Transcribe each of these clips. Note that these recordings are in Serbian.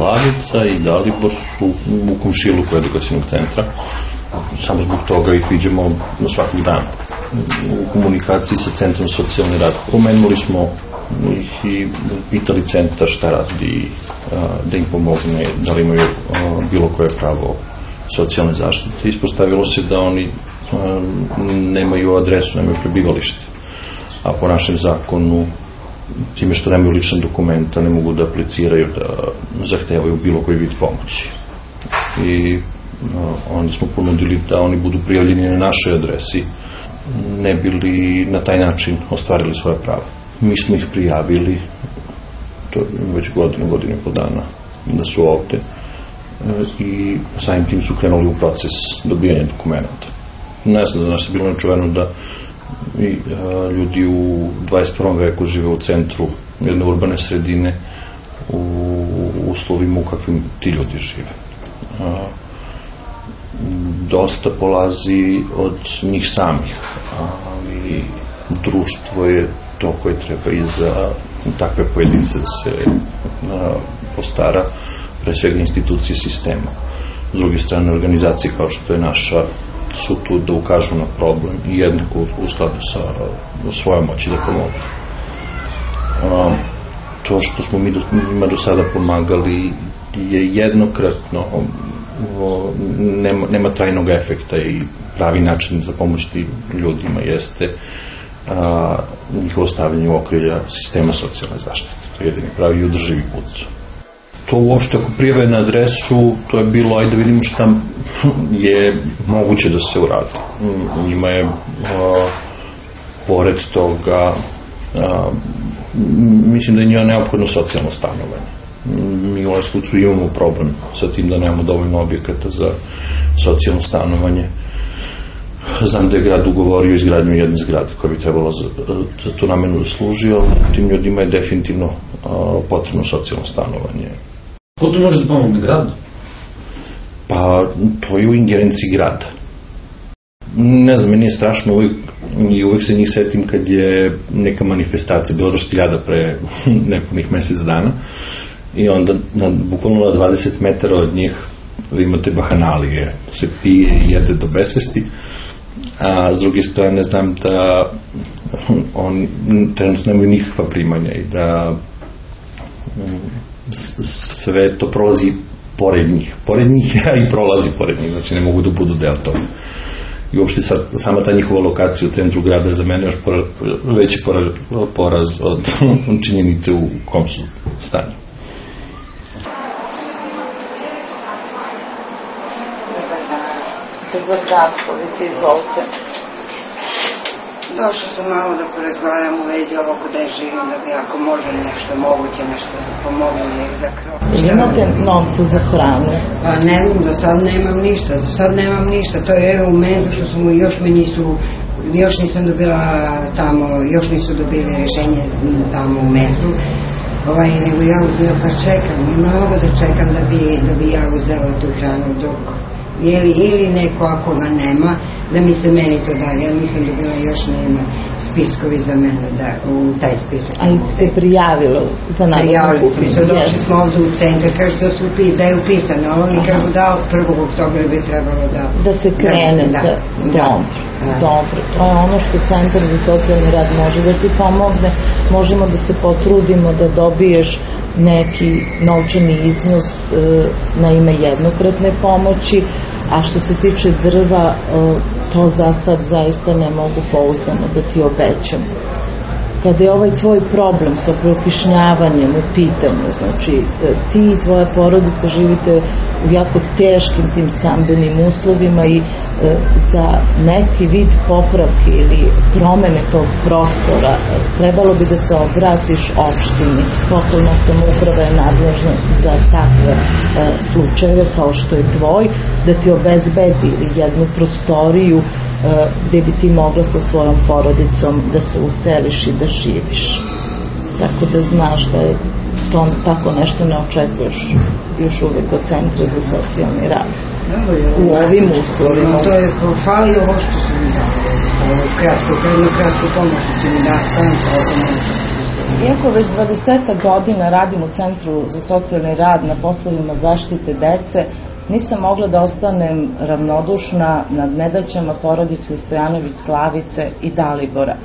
Slavica i Dalibor su u komšiluku edukacijnog centra. Samo zbog toga ih vidimo na svakog dana. U komunikaciji sa Centrom socijalni rad. Pomenuli smo ih i pitali centar šta radi, da im pomogne, da li imaju bilo koje pravo socijalne zaštite. Ispostavilo se da oni nemaju adresu, nemaju prebivalište. A po našem zakonu time što nemaju lična dokumenta ne mogu da apliciraju da zahtevaju bilo koji vid pomoći. I onda smo ponudili da oni budu prijavljeni na našoj adresi ne bili na taj način ostvarili svoje pravo mi smo ih prijavili to je već godinu, godinu po dana da su ovde e, i samim tim su krenuli u proces dobijanja dokumenta. Ne znam da nas je bilo nečuveno da i a, ljudi u 21. veku žive u centru jedne urbane sredine u uslovima u kakvim ti ljudi žive. A, dosta polazi od njih samih, ali društvo je to koje treba i za takve pojedince da se a, postara pre svega institucije sistema. S druge strane, organizacije kao što je naša su tu da ukažu na problem i jednako u skladu sa svojom moći da pomogu. To što smo mi do, njima do sada pomagali je jednokratno nema, nema trajnog efekta i pravi način za pomoć tim ljudima jeste a, njihovo stavljanje u okrilja sistema socijalne zaštite. To je jedini pravi i održivi put to uopšte ako prijave na adresu, to je bilo, ajde da vidimo šta je moguće da se uradi. Njima je a, pored toga a, mislim da je njima neophodno socijalno stanovanje. Mi u Leskucu imamo problem sa tim da nemamo dovoljno objekata za socijalno stanovanje. Znam da je grad ugovorio izgradnju jedne zgrade koja bi trebalo za, za tu namenu da služi, ali tim ljudima je definitivno a, potrebno socijalno stanovanje Ko tu može da pomogne gradu? Pa, to je u ingerenciji grada. Ne znam, meni je strašno uvijek, i uvijek se njih setim kad je neka manifestacija, bilo roštiljada pre nepunih mesec dana, i onda na, bukvalno na 20 metara od njih vi imate bahanalije, se pije i jede do besvesti, a s druge strane znam da on trenutno nemaju nikakva primanja i da sve to prolazi pored njih. Pored njih ja i prolazi pored njih, znači ne mogu da budu deo toga. I uopšte sad, sama ta njihova lokacija u centru grada je za mene još poraz, veći poraz, poraz od činjenice u kom su stanju. Dan, policija, izvolite. Došla sam malo da porazgovaram u vezi ovog gde živim, da bi ako može nešto moguće, nešto da se pomogne ili za krov. Imate novce za hranu? Pa ne, do sad nemam ništa, do sad nemam ništa, to je evo u medu što su mu još mi nisu još nisam dobila tamo, još nisu dobili rešenje tamo u metru, ovaj, nego ja uzela pa čekam, mnogo da čekam da bi, da bi ja uzela tu hranu dok ili, ili neko ako ga nema, da mi se meni to da, ja nisam dobila još nema spiskovi za mene da, u taj spisak. Ali se prijavilo za nabavku Prijavili smo se, došli smo ovde u centar, kažu da, su, da je upisano, a oni kažu da od 1. oktobra bi trebalo da... Da se krene da, sa... da, Dobro, dobro. To je ono što Centar za socijalni rad može da ti pomogne. Možemo da se potrudimo da dobiješ neki novčani iznos e, na ime jednokratne pomoći, a što se tiče drva, e, to za sad zaista ne mogu pouzdano da ti obećam. Kada je ovaj tvoj problem sa prokišnjavanjem u pitanju, znači ti i tvoja porodica živite u jako teškim tim stambenim uslovima i e, za neki vid popravke ili promene tog prostora e, trebalo bi da se obratiš opštini. Lokalna samouprava je nadležna za takve slučajeve kao što je tvoj, da ti obezbedi jednu prostoriju e, gde bi ti mogla sa svojom porodicom da se useliš i da živiš. Tako da znaš da je to tako nešto ne očekuješ još uvek od Centra za socijalni rad. U ovim uslovima. To je fali ovo što su mi. Ovo kratko, jednu kratku pomoć što mi da stan, pa ovo Iako već 20 godina radim u Centru za socijalni rad na poslovima zaštite dece, nisam mogla da ostanem ravnodušna nad nedaćama porodice Stojanović Slavice i Dalibora.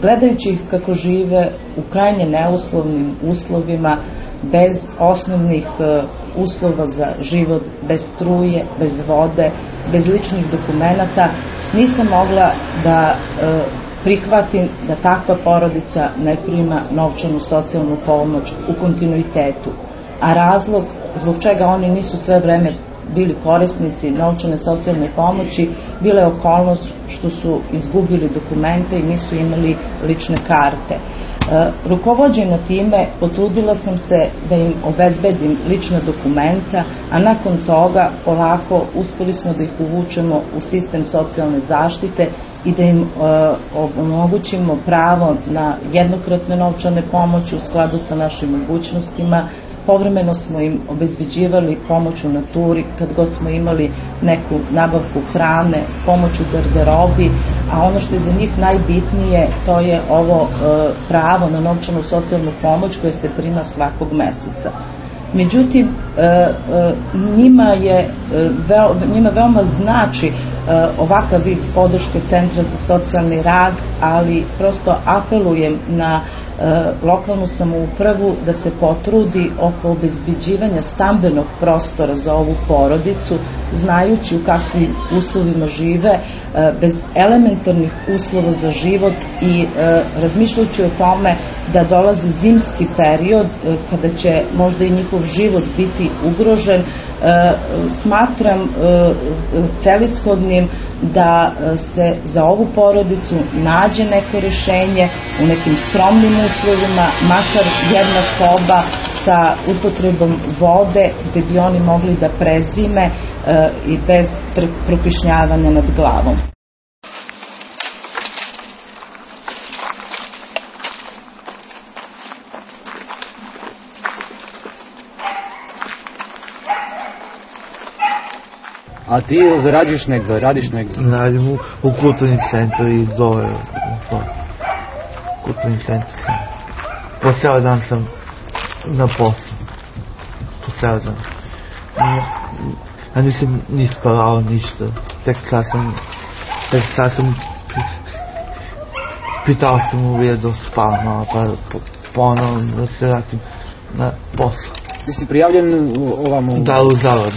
Gledajući ih kako žive u krajnje neuslovnim uslovima, bez osnovnih e, uslova za život, bez struje, bez vode, bez ličnih dokumenta, nisam mogla da e, prihvatim da takva porodica ne prima novčanu socijalnu pomoć u kontinuitetu. A razlog zbog čega oni nisu sve vreme bili korisnici novčane socijalne pomoći bila je okolnost što su izgubili dokumente i nisu imali lične karte. E, rukovođena time potrudila sam se da im obezbedim lična dokumenta, a nakon toga polako uspeli smo da ih uvučemo u sistem socijalne zaštite i da im e, omogućimo pravo na jednokratne novčane pomoći u skladu sa našim mogućnostima, Povremeno smo im obezbeđivali pomoć u naturi kad god smo imali neku nabavku hrane, pomoć u garderobi, a ono što je za njih najbitnije to je ovo e, pravo na novčanu socijalnu pomoć koja se prima svakog meseca. Međutim, e, e, njima, je, njima veoma znači ovakav vid podrške Centra za socijalni rad, ali prosto apelujem na lokalnu samoupravu da se potrudi oko obezbeđivanja stambenog prostora za ovu porodicu, znajući u kakvim uslovima žive, bez elementarnih uslova za život i e, razmišljajući o tome da dolazi zimski period kada će možda i njihov život biti ugrožen, smatram celishodnim da se za ovu porodicu nađe neko rešenje u nekim skromnim uslovima, makar jedna soba sa upotrebom vode gde bi oni mogli da prezime e, i bez prokišnjavanja nad glavom. A ti zarađuješ negde, radiš negde? Radim u, u kulturni centru i dole. To. Kulturni centar sam. Po ceo dan sam na poslu. Po ceo dan. Ja, nisam ni spavao ništa. Tek sad sam, tek sad sam pitao sam u da spavam pa ponovno da se vratim na posao. Ti si prijavljen ovamo? Da, u zavod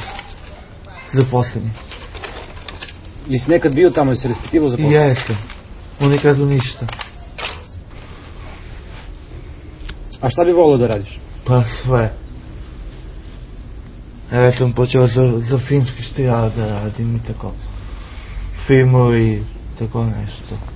zaposleni. Jesi nekad bio tamo i se respitivao za posao? Jesam. Oni kažu ništa. A šta bi volio da radiš? Pa sve. Ja sam počeo za, za filmski štiral da radim i tako. Filmovi, tako nešto.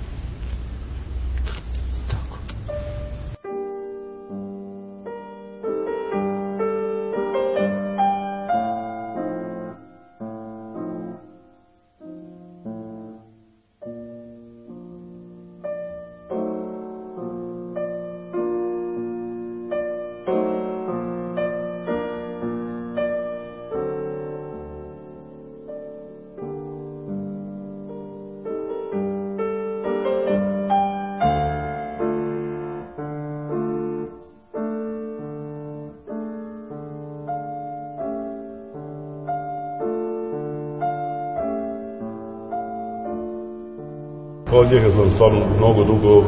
Od njega znam stvarno mnogo dugo,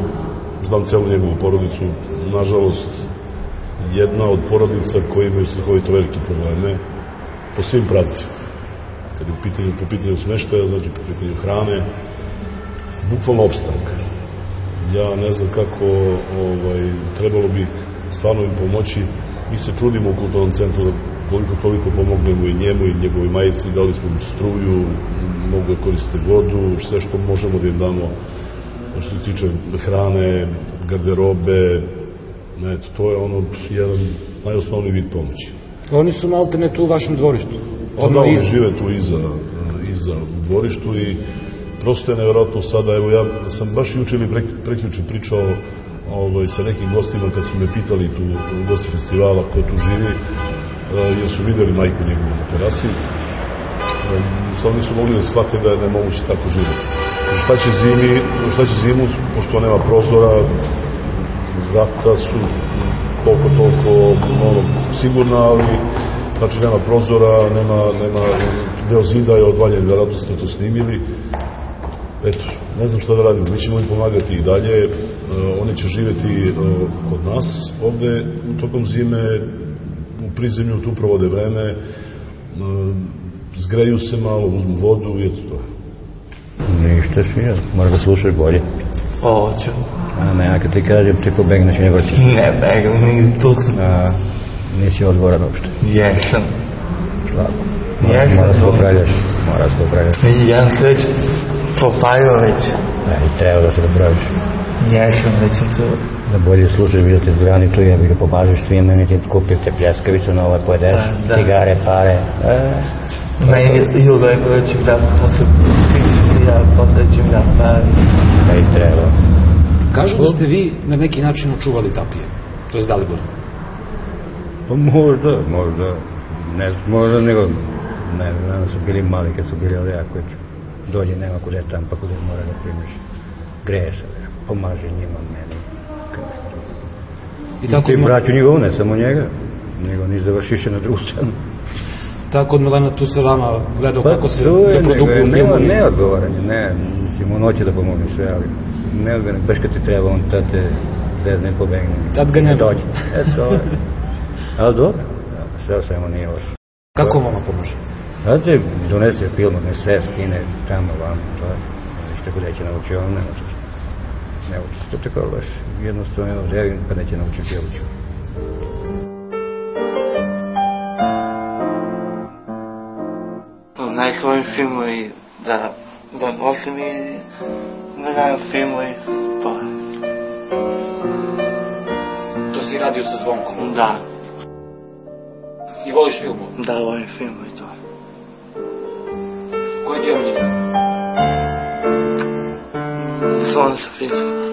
znam celu njegovu porodicu, nažalost, jedna od porodica koji imaju strahovito velike probleme po svim pravcima. Kad je u po pitanju smeštaja, znači po pitanju hrane, bukvalno opstanak. Ja ne znam kako ovaj, trebalo bi stvarno im pomoći. Mi se trudimo u kulturnom centru da koliko toliko pomognemo i njemu i njegovoj majici, dali smo im struju, mogu da koriste vodu, sve što možemo da im damo što se tiče hrane, garderobe, eto, to je ono jedan najosnovniji vid pomoći. Oni su maltene tu u vašem dvorištu? Pa da, oni žive tu iza, iza u dvorištu i prosto je nevjerojatno sada, evo ja sam baš juče ili preključe pričao ovaj, sa nekim gostima kad su me pitali tu gosti festivala ko tu živi, jer su videli majku njegovu na terasi, sad nisu mogli da shvate da je nemoguće tako živjeti. Šta će zimi, šta će zimu, pošto nema prozora, vrata su koliko toliko ono, sigurna, ali znači nema prozora, nema, nema deo zida je odvaljen, vjerojatno ste to snimili. Eto, ne znam šta da radimo, mi ćemo im pomagati i dalje, uh, oni će živjeti uh, kod nas ovde tokom zime, prizemlju tu provode vreme, uh, zgreju se malo, uzmu vodu i eto to. Ništa sviđa, moraš da slušaš bolje. Hoću. A ne, ako ti kažem, ti pobegneš i ne vrtiš. Ne begam, ni tu sam. A, nisi odgovoran uopšte. Jesam. Slabo. Jesam. Mora se popravljaš, mora se popravljaš. I ja sam već popravio već. Ne, i treba da se popraviš. Jesam već sam tu. Da bolje slušaš, bio te zgrani tu, ja bi ga pomažeš svim, meni ti kupio te pljeskavicu nove, pojedeš, Da, da. cigare, pare. E, Meni Jugo je mi da posle ja mi da pravi. da i treba. Kažu da ste vi na neki način očuvali tapije. To je Dalibor. Pa možda, možda, ne možda nego, ne znam, su bili mali kad su bili ovdje, ako dođe nema kude tam, pa kude mora da primiš. Se, pomaže njima, meni. I tako, Ti braću njegovu, ne samo njega, nego ni završiše na drugu stranu. tako od Milena tu sa vama gledao kako se Pa to je, reprodukuje nego, u nema filmu. neodgovaranje, ne, mislim, on hoće da pomogne sve, ali neodgovaranje, baš kad ti treba, on tad te zezne i pobegne. Tad ga nema. Dođe, e, to je. Ali dobro, sve samo nije loše. Kako vama pomože? Znate, donese film, odnese, skine tamo, vamo, to je. Ništa kod neće naučiti, on ne nauči. Ne uči to tako baš jednostavno želim kad neće naučiti, ja učim. Najslovim filmovi da, da nosim i da gledam filmovi, to je. To si radio sa zvonkom. Da, I voliš filmu? da volim filmovi, to je. Koji ti je ondas, assim.